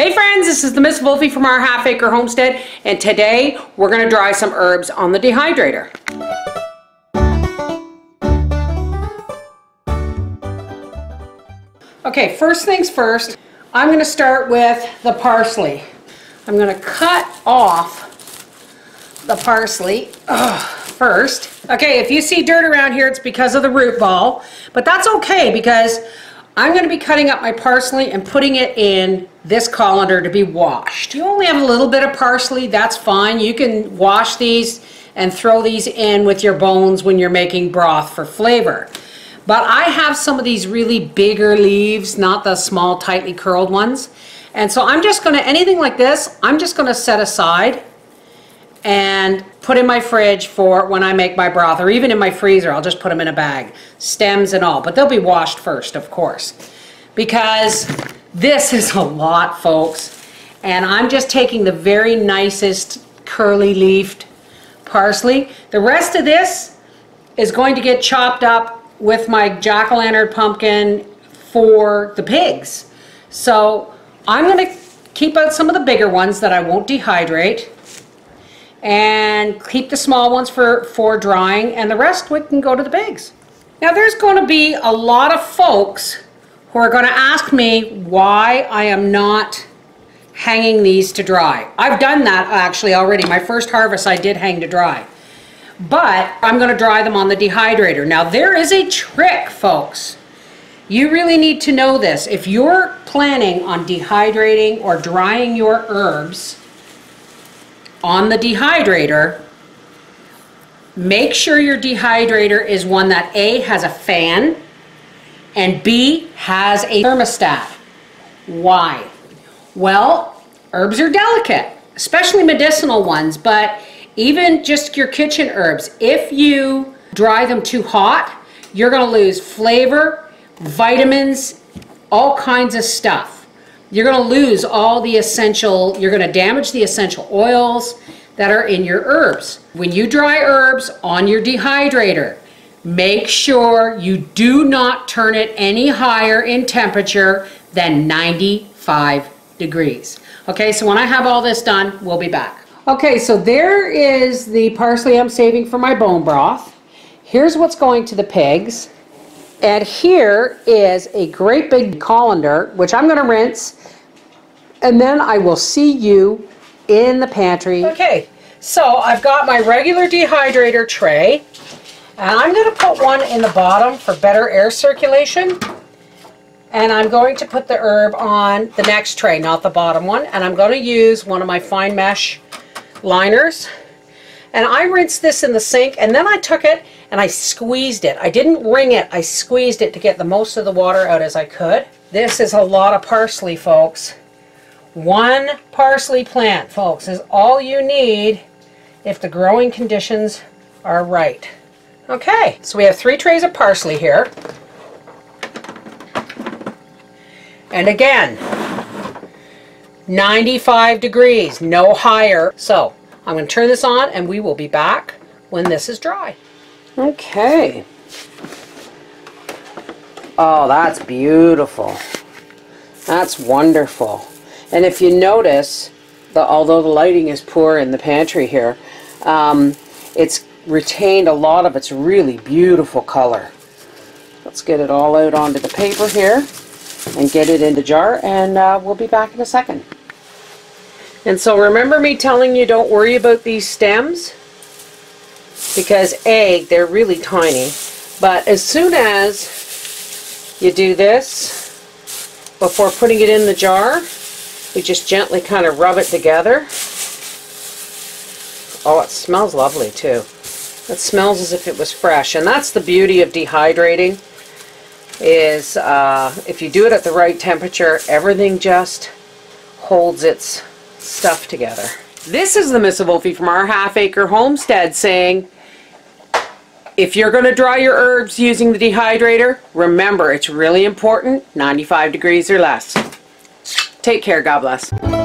Hey friends, this is the Miss Wolfie from our Half Acre Homestead, and today we're going to dry some herbs on the dehydrator. Okay, first things first, I'm going to start with the parsley. I'm going to cut off the parsley ugh, first. Okay, if you see dirt around here, it's because of the root ball, but that's okay because I'm going to be cutting up my parsley and putting it in this colander to be washed. You only have a little bit of parsley, that's fine. You can wash these and throw these in with your bones when you're making broth for flavor. But I have some of these really bigger leaves, not the small tightly curled ones. And so I'm just gonna, anything like this, I'm just gonna set aside and put in my fridge for when I make my broth or even in my freezer, I'll just put them in a bag, stems and all, but they'll be washed first, of course, because this is a lot, folks. And I'm just taking the very nicest curly leafed parsley. The rest of this is going to get chopped up with my jack-o'-lantern pumpkin for the pigs. So I'm going to keep out some of the bigger ones that I won't dehydrate and keep the small ones for, for drying and the rest we can go to the bags. Now there's going to be a lot of folks who are going to ask me why I am not hanging these to dry. I've done that actually already. My first harvest I did hang to dry but I'm going to dry them on the dehydrator. Now there is a trick folks. You really need to know this. If you're planning on dehydrating or drying your herbs on the dehydrator, make sure your dehydrator is one that A has a fan and B has a thermostat. Why? Well, herbs are delicate, especially medicinal ones, but even just your kitchen herbs, if you dry them too hot, you're going to lose flavor, vitamins, all kinds of stuff. You're going to lose all the essential, you're going to damage the essential oils that are in your herbs. When you dry herbs on your dehydrator, make sure you do not turn it any higher in temperature than 95 degrees. Okay, so when I have all this done, we'll be back. Okay, so there is the parsley I'm saving for my bone broth. Here's what's going to the pigs. And here is a great big colander, which I'm going to rinse. And then I will see you in the pantry. Okay, so I've got my regular dehydrator tray. And I'm going to put one in the bottom for better air circulation. And I'm going to put the herb on the next tray, not the bottom one. And I'm going to use one of my fine mesh liners. And I rinsed this in the sink and then I took it and I squeezed it. I didn't wring it, I squeezed it to get the most of the water out as I could. This is a lot of parsley, folks. One parsley plant, folks, is all you need if the growing conditions are right. Okay, so we have three trays of parsley here. And again, 95 degrees, no higher. So I'm going to turn this on and we will be back when this is dry. Okay. Oh, that's beautiful. That's wonderful. And if you notice, the, although the lighting is poor in the pantry here, um, it's retained a lot of its really beautiful color. Let's get it all out onto the paper here and get it in the jar and uh, we'll be back in a second. And so remember me telling you don't worry about these stems? Because A, they're really tiny. But as soon as you do this, before putting it in the jar, you just gently kind of rub it together. Oh, it smells lovely too. It smells as if it was fresh. And that's the beauty of dehydrating is uh, if you do it at the right temperature, everything just holds its stuff together. This is the Miss Wolfie from our half acre homestead saying, if you're going to dry your herbs using the dehydrator, remember it's really important, 95 degrees or less. Take care, God bless.